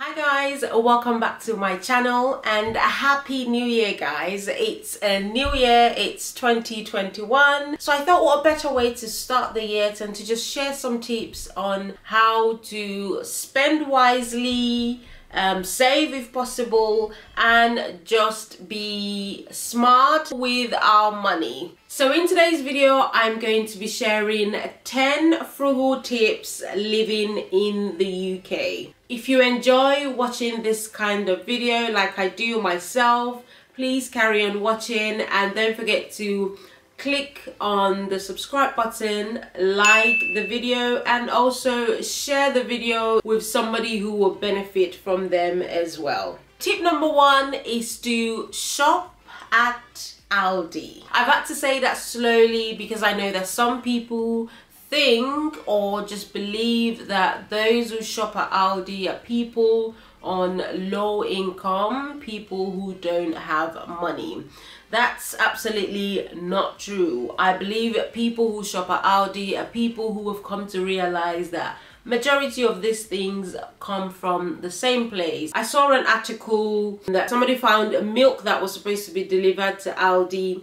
Hi guys, welcome back to my channel and a happy new year guys. It's a new year, it's 2021. So I thought what a better way to start the year than to just share some tips on how to spend wisely, um, save if possible and just be smart with our money. So in today's video I'm going to be sharing 10 frugal tips living in the UK. If you enjoy watching this kind of video like I do myself please carry on watching and don't forget to click on the subscribe button, like the video and also share the video with somebody who will benefit from them as well. Tip number one is to shop at Aldi. I've had to say that slowly because I know that some people think or just believe that those who shop at Aldi are people on low income, people who don't have money. That's absolutely not true. I believe people who shop at Aldi are people who have come to realize that majority of these things come from the same place. I saw an article that somebody found milk that was supposed to be delivered to Aldi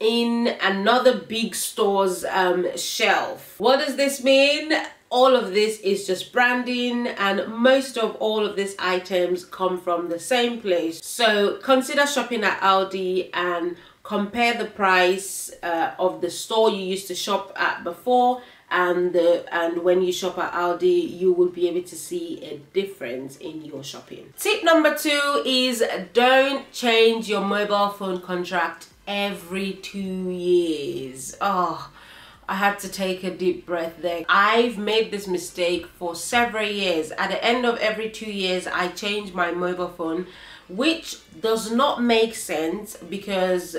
in another big store's um, shelf. What does this mean? all of this is just branding and most of all of these items come from the same place so consider shopping at Aldi and compare the price uh, of the store you used to shop at before and the, and when you shop at Aldi you will be able to see a difference in your shopping. Tip number two is don't change your mobile phone contract every two years. Oh, I had to take a deep breath there. I've made this mistake for several years. At the end of every two years, I change my mobile phone, which does not make sense because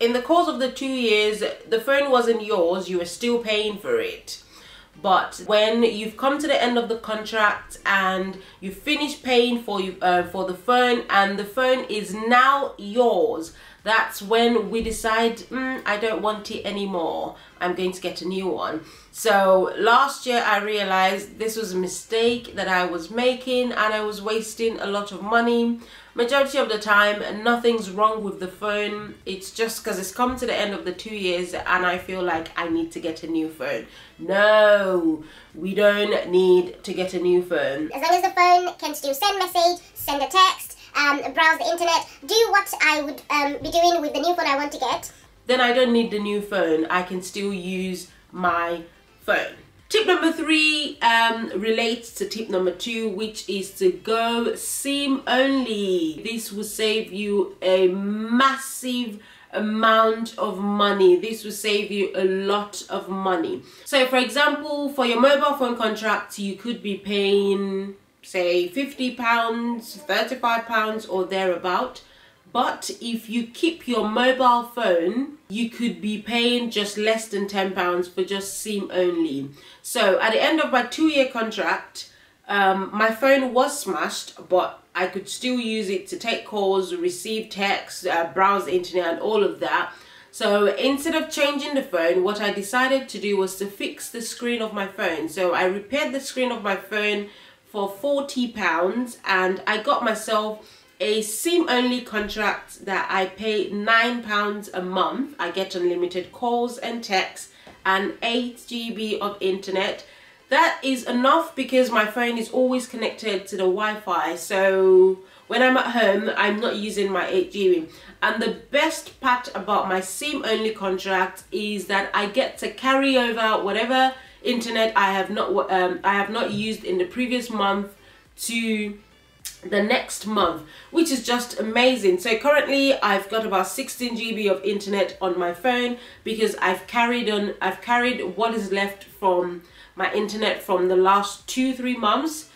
in the course of the two years, the phone wasn't yours, you were still paying for it. But when you've come to the end of the contract and you finish paying for you uh, for the phone and the phone is now yours, that's when we decide, mm, I don't want it anymore. I'm going to get a new one. So last year I realized this was a mistake that I was making and I was wasting a lot of money. Majority of the time, nothing's wrong with the phone. It's just because it's come to the end of the two years and I feel like I need to get a new phone. No, we don't need to get a new phone. As long as the phone can still send message, send a text, um, browse the internet, do what I would um, be doing with the new phone I want to get. Then I don't need the new phone. I can still use my phone. Tip number three um, relates to tip number two, which is to go SIM only. This will save you a massive amount of money. This will save you a lot of money. So for example, for your mobile phone contract, you could be paying say 50 pounds 35 pounds or thereabout. But if you keep your mobile phone you could be paying just less than 10 pounds for just sim only. So at the end of my two-year contract um, my phone was smashed but I could still use it to take calls receive texts uh, browse the internet and all of that. So instead of changing the phone, what I decided to do was to fix the screen of my phone. So I repaired the screen of my phone for 40 pounds and I got myself a SIM only contract that I pay nine pounds a month. I get unlimited calls and texts and 8 GB of internet. That is enough because my phone is always connected to the Wi-Fi so when I'm at home I'm not using my 8 GB and the best part about my SIM only contract is that I get to carry over whatever internet I have not um, I have not used in the previous month to the next month which is just amazing. So currently I've got about 16 GB of internet on my phone because I've carried on I've carried what is left from my internet from the last two three months.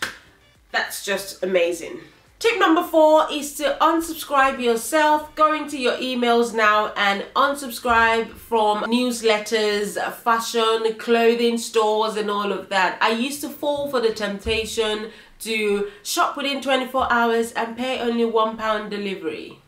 That's just amazing Tip number four is to unsubscribe yourself. Go into your emails now and unsubscribe from newsletters, fashion, clothing stores and all of that. I used to fall for the temptation to shop within 24 hours and pay only one pound delivery.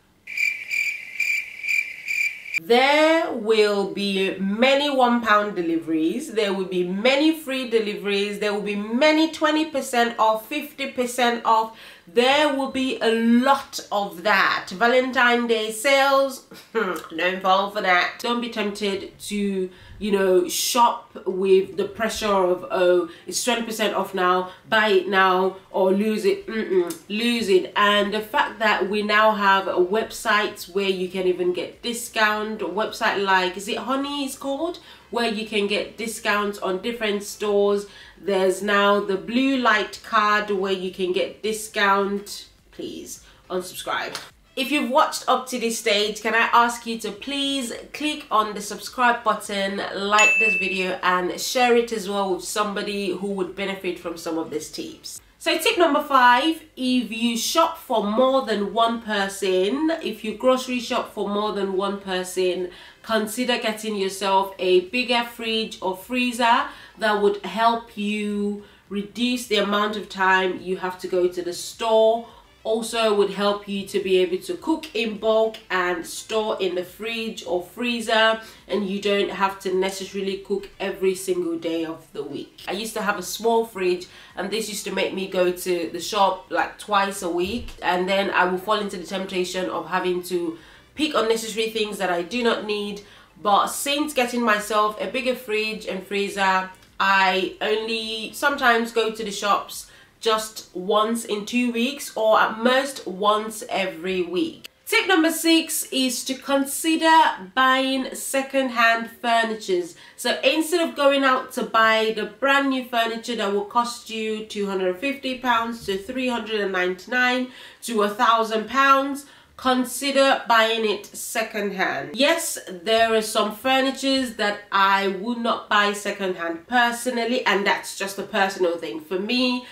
There will be many one pound deliveries. There will be many free deliveries. There will be many 20% off, 50% off there will be a lot of that. Valentine Day sales, don't fall for that. Don't be tempted to, you know, shop with the pressure of, oh, it's 20% off now, buy it now, or lose it, mm -mm, lose it. And the fact that we now have websites where you can even get discount, a website like, is it Honey is called? where you can get discounts on different stores. There's now the blue light card where you can get discount. Please unsubscribe. If you've watched up to this stage, can I ask you to please click on the subscribe button, like this video and share it as well with somebody who would benefit from some of these tips. So tip number five, if you shop for more than one person, if you grocery shop for more than one person, consider getting yourself a bigger fridge or freezer that would help you reduce the amount of time you have to go to the store also would help you to be able to cook in bulk and store in the fridge or freezer and you don't have to necessarily cook every single day of the week. I used to have a small fridge and this used to make me go to the shop like twice a week and then I would fall into the temptation of having to pick unnecessary things that I do not need but since getting myself a bigger fridge and freezer I only sometimes go to the shops just once in two weeks or at most once every week. Tip number six is to consider buying second-hand furnitures. So instead of going out to buy the brand new furniture that will cost you £250 to 399 to a thousand pounds, consider buying it second-hand. Yes, there are some furnitures that I would not buy second-hand personally and that's just a personal thing. For me,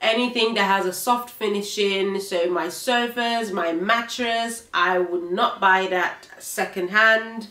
anything that has a soft finishing so my sofas my mattress I would not buy that secondhand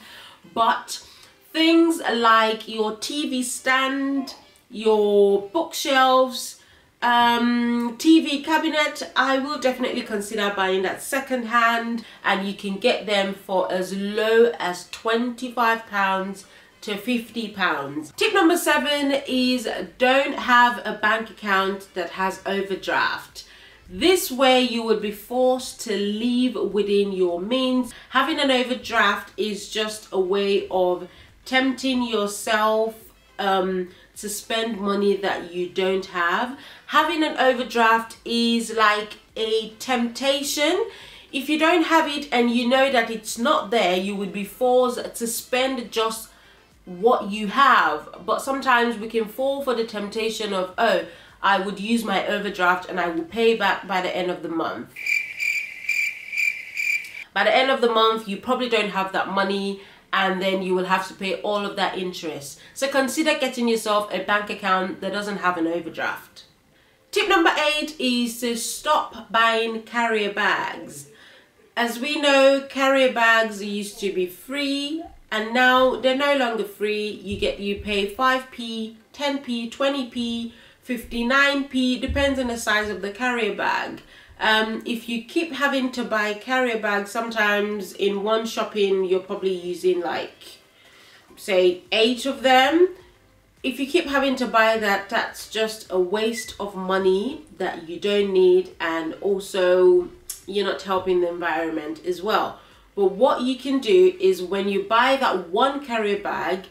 but things like your TV stand your bookshelves um, TV cabinet I will definitely consider buying that secondhand and you can get them for as low as 25 pounds to 50 pounds. Tip number seven is don't have a bank account that has overdraft. This way you would be forced to live within your means. Having an overdraft is just a way of tempting yourself um, to spend money that you don't have. Having an overdraft is like a temptation. If you don't have it and you know that it's not there, you would be forced to spend just what you have but sometimes we can fall for the temptation of oh I would use my overdraft and I will pay back by the end of the month by the end of the month you probably don't have that money and then you will have to pay all of that interest. So consider getting yourself a bank account that doesn't have an overdraft. Tip number eight is to stop buying carrier bags. As we know carrier bags used to be free and now they're no longer free. You get you pay 5p 10p 20p 59p depends on the size of the carrier bag um, if you keep having to buy carrier bags sometimes in one shopping you're probably using like say eight of them. If you keep having to buy that that's just a waste of money that you don't need and also you're not helping the environment as well. But what you can do is when you buy that one carrier bag,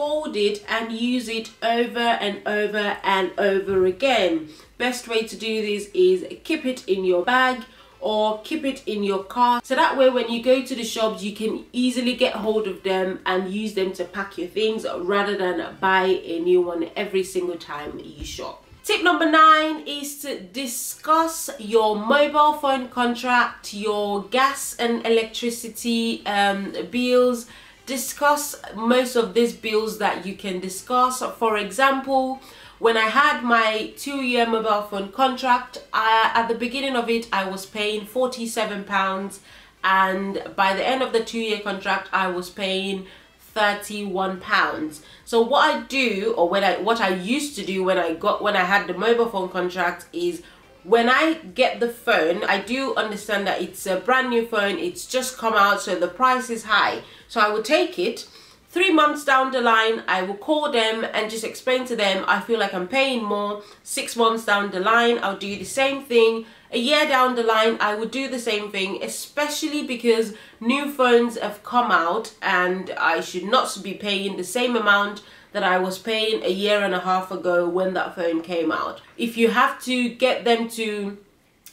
fold it and use it over and over and over again. Best way to do this is keep it in your bag or keep it in your car so that way when you go to the shops you can easily get hold of them and use them to pack your things rather than buy a new one every single time you shop. Tip number nine is to discuss your mobile phone contract, your gas and electricity um, bills. Discuss most of these bills that you can discuss. For example, when I had my two-year mobile phone contract, I, at the beginning of it, I was paying 47 pounds and by the end of the two-year contract, I was paying 31 pounds so what i do or when i what i used to do when i got when i had the mobile phone contract is when i get the phone i do understand that it's a brand new phone it's just come out so the price is high. So i will take it. Three months down the line i will call them and just explain to them i feel like i'm paying more. Six months down the line i'll do the same thing. A year down the line I would do the same thing especially because new phones have come out and I should not be paying the same amount that I was paying a year and a half ago when that phone came out. If you have to get them to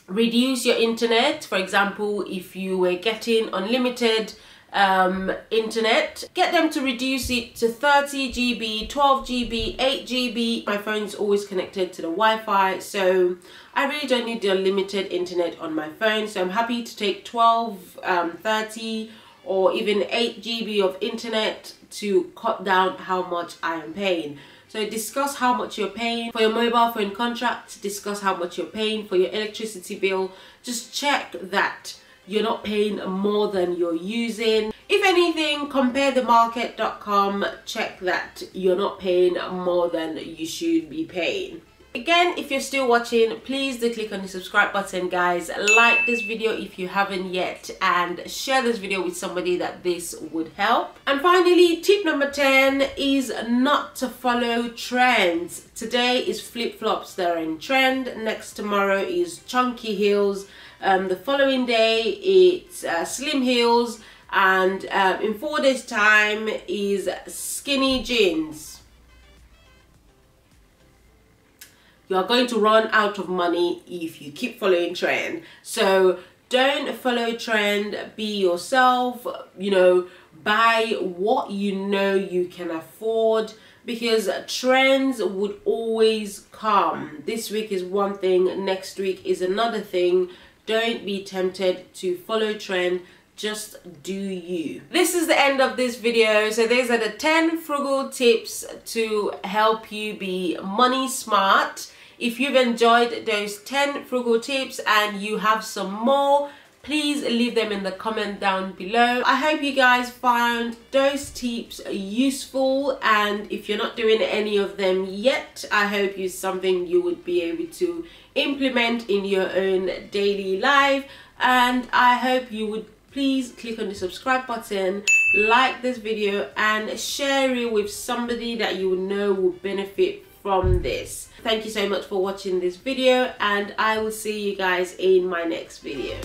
reduce your internet, for example, if you were getting unlimited um, internet, get them to reduce it to 30 GB, 12 GB, 8 GB. My phone's always connected to the Wi-Fi, so I really don't need the unlimited internet on my phone. So I'm happy to take 12, um, 30, or even 8 GB of internet to cut down how much I am paying. So discuss how much you're paying for your mobile phone contract, discuss how much you're paying for your electricity bill. Just check that you're not paying more than you're using. If anything, comparethemarket.com, check that you're not paying more than you should be paying. Again, if you're still watching, please do click on the subscribe button, guys. Like this video if you haven't yet and share this video with somebody that this would help. And finally, tip number 10 is not to follow trends. Today is flip-flops that are in trend. Next tomorrow is chunky heels. Um, the following day, it's uh, slim heels. And uh, in four days time is skinny jeans. You are going to run out of money if you keep following trend. So don't follow trend. Be yourself. You know buy what you know you can afford because trends would always come. This week is one thing. Next week is another thing. Don't be tempted to follow trend. Just do you. This is the end of this video. So these are the 10 frugal tips to help you be money smart if you've enjoyed those 10 frugal tips and you have some more, please leave them in the comment down below. I hope you guys found those tips useful and if you're not doing any of them yet, I hope it's something you would be able to implement in your own daily life and I hope you would please click on the subscribe button like this video and share it with somebody that you know will benefit from this. Thank you so much for watching this video and i will see you guys in my next video